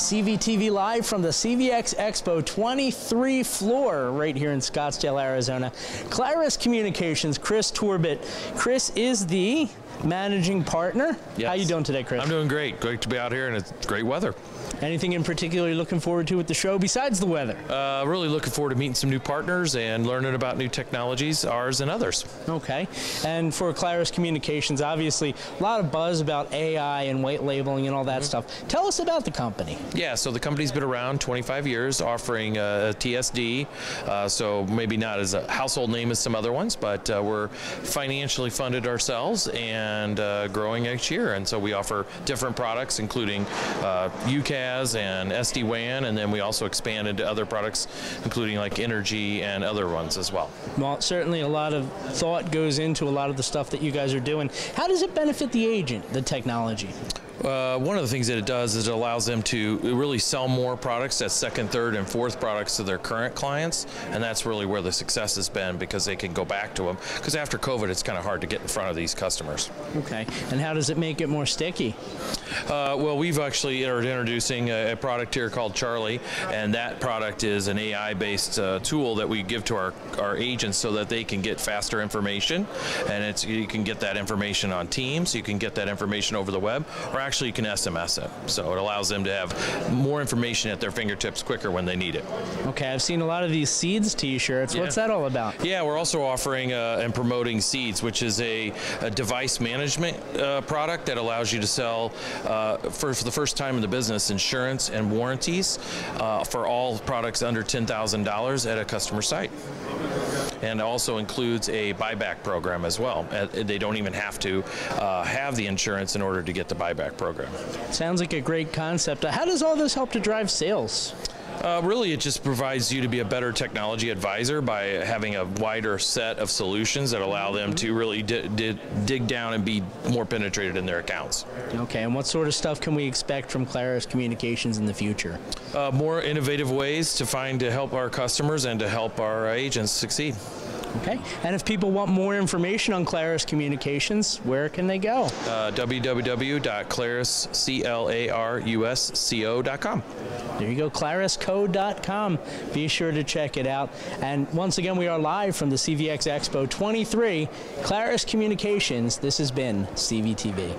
CVTV live from the CVX Expo 23 floor right here in Scottsdale, Arizona. Clarus Communications, Chris Torbit. Chris is the managing partner. Yes. How you doing today, Chris? I'm doing great. Great to be out here, and it's great weather. Anything in particular you're looking forward to with the show besides the weather? Uh, really looking forward to meeting some new partners and learning about new technologies, ours and others. Okay. And for Clarus Communications, obviously a lot of buzz about AI and white labeling and all that stuff. Tell us about the company. Yeah, so the company's been around 25 years, offering uh, TSD. Uh, so maybe not as a household name as some other ones, but uh, we're financially funded ourselves and uh, growing each year. And so we offer different products, including uh, UCaaS and SD WAN, and then we also expand into other products, including like energy and other ones as well. Well, certainly a lot of thought goes into a lot of the stuff that you guys are doing. How does it benefit the agent, the technology? Uh, one of the things that it does is it allows them to really sell more products as second, third, and fourth products to their current clients, and that's really where the success has been because they can go back to them. Because after COVID, it's kind of hard to get in front of these customers. Okay. And how does it make it more sticky? Uh, well, we've actually are introducing a, a, product here called Charlie, and that product is an AI-based uh, tool that we give to our, our agents so that they can get faster information, and it's you can get that information on Teams, you can get that information over the web, or actually you can SMS it. So it allows them to have more information at their fingertips quicker when they need it. Okay, I've seen a lot of these Seeds T-shirts. Yeah. What's that all about? Yeah, we're also offering uh, and promoting Seeds, which is a, a device management uh, product that allows you to sell uh, for, for, the first time in the business insurance and warranties uh, for all products under $10,000 at a customer site and also includes a buyback program as well. Uh, they don't even have to uh, have the insurance in order to get the buyback program. Sounds like a great concept. How does all this help to drive sales? Uh, really, it just provides you to be a better technology advisor by having a wider set of solutions that allow them to really di di dig down and be more penetrated in their accounts. Okay, and what sort of stuff can we expect from Clarus Communications in the future? Uh, more innovative ways to find to help our customers and to help our agents succeed. Okay, and if people want more information on Clarus Communications, where can they go? Uh, www.clarisclarusco.com. There you go, clarisco.com. Be sure to check it out. And once again, we are live from the CVX Expo 23. Clarus Communications, this has been CVTV.